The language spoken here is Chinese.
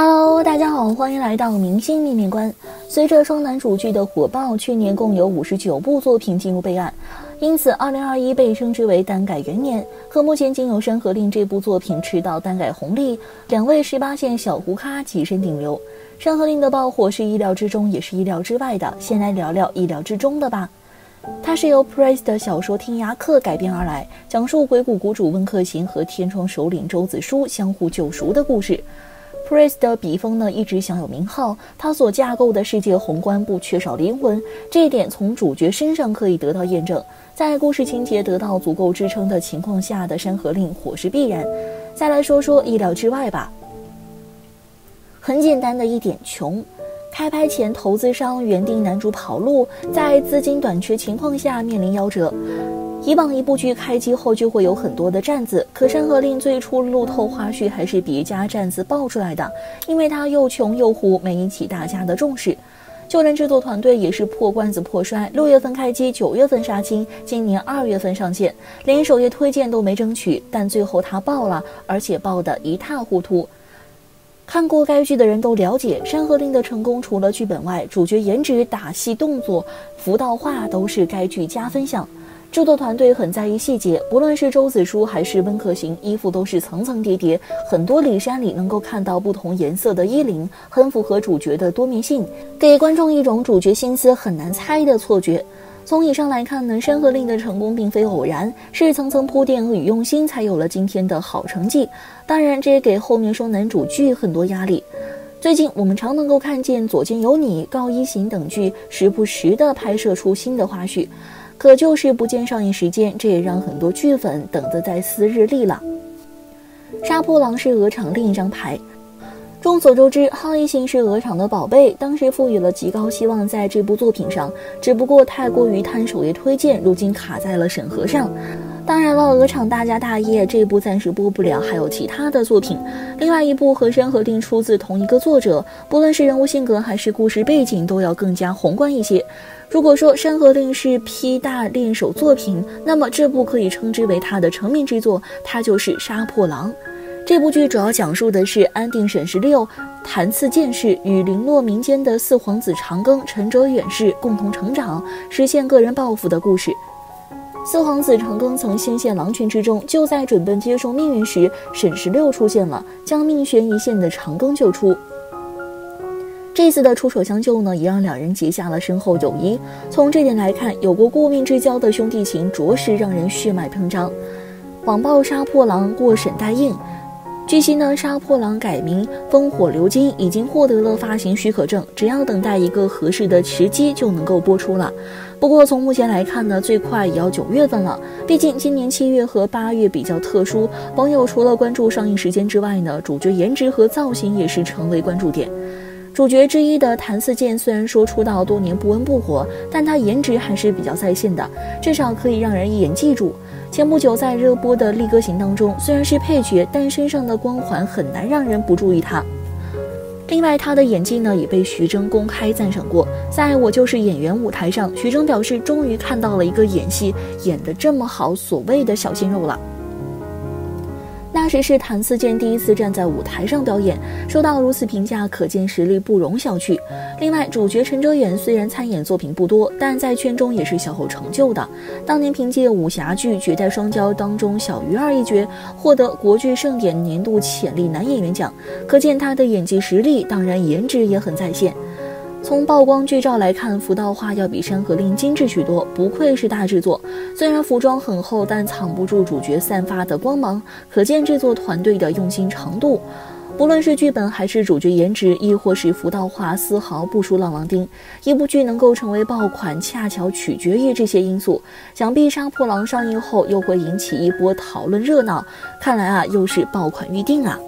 Hello，大家好，欢迎来到明星面面观。随着双男主剧的火爆，去年共有五十九部作品进入备案，因此二零二一被称之为单改元年。可目前仅有《山河令》这部作品吃到单改红利，两位十八线小胡咖跻身顶流。《山河令》的爆火是意料之中，也是意料之外的。先来聊聊意料之中的吧。它是由 Price 的小说《天涯客》改编而来，讲述鬼谷谷主温客行和天窗首领周子舒相互救赎的故事。Price 的笔锋呢一直享有名号，他所架构的世界宏观不缺少灵魂，这一点从主角身上可以得到验证。在故事情节得到足够支撑的情况下的《山河令》火是必然。再来说说意料之外吧，很简单的一点，穷。开拍前，投资商原定男主跑路，在资金短缺情况下面临夭折。以往一部剧开机后就会有很多的站子，可《山河令》最初路透花絮还是别家站子爆出来的，因为它又穷又糊，没引起大家的重视。就连制作团队也是破罐子破摔，六月份开机，九月份杀青，今年二月份上线，连首页推荐都没争取，但最后它爆了，而且爆得一塌糊涂。看过该剧的人都了解，《山河令》的成功除了剧本外，主角颜值、打戏、动作、服道化都是该剧加分项。制作团队很在意细节，不论是周子舒还是温客行，衣服都是层层叠叠，很多里衫里能够看到不同颜色的衣领，很符合主角的多面性，给观众一种主角心思很难猜的错觉。从以上来看呢，《山河令》的成功并非偶然，是层层铺垫与用心才有了今天的好成绩。当然，这也给后面双男主剧很多压力。最近我们常能够看见《左肩有你》《告一行》等剧时不时的拍摄出新的花絮，可就是不见上映时间，这也让很多剧粉等得在撕日历了。杀破狼是鹅厂另一张牌。众所周知，《好一行》是鹅厂的宝贝，当时赋予了极高希望在这部作品上，只不过太过于贪首页推荐，如今卡在了审核上。当然了，鹅厂大家大业，这部暂时播不了，还有其他的作品。另外一部《和山河令》出自同一个作者，不论是人物性格还是故事背景，都要更加宏观一些。如果说《山河令》是批大练手作品，那么这部可以称之为他的成名之作，它就是《杀破狼》。这部剧主要讲述的是安定沈十六、谭次剑士与零落民间的四皇子长庚、陈哲远士共同成长，实现个人抱负的故事。四皇子长庚曾先陷狼群之中，就在准备接受命运时，沈十六出现了，将命悬一线的长庚救出。这次的出手相救呢，也让两人结下了深厚友谊。从这点来看，有过过命之交的兄弟情，着实让人血脉喷张。网暴杀破狼过审待映。据悉呢，《杀破狼》改名《烽火流金》已经获得了发行许可证，只要等待一个合适的时机就能够播出了。不过从目前来看呢，最快也要九月份了。毕竟今年七月和八月比较特殊，网友除了关注上映时间之外呢，主角颜值和造型也是成为关注点。主角之一的谭嗣健虽然说出道多年不温不火，但他颜值还是比较在线的，至少可以让人一眼记住。前不久在热播的《力哥行》当中，虽然是配角，但身上的光环很难让人不注意他。另外，他的演技呢也被徐峥公开赞赏过。在我就是演员舞台上，徐峥表示终于看到了一个演戏演得这么好所谓的小鲜肉了。那时是谭嗣健第一次站在舞台上表演，受到如此评价，可见实力不容小觑。另外，主角陈哲远虽然参演作品不多，但在圈中也是小有成就的。当年凭借武侠剧《绝代双骄》当中小鱼儿一角，获得国剧盛典年度潜力男演员奖，可见他的演技实力，当然颜值也很在线。从曝光剧照来看，服道化要比《山河令》精致许多，不愧是大制作。虽然服装很厚，但藏不住主角散发的光芒，可见制作团队的用心程度。不论是剧本还是主角颜值，亦或是服道化，丝毫不输《浪浪丁》。一部剧能够成为爆款，恰巧取决于这些因素。想必《杀破狼》上映后又会引起一波讨论热闹。看来啊，又是爆款预定啊！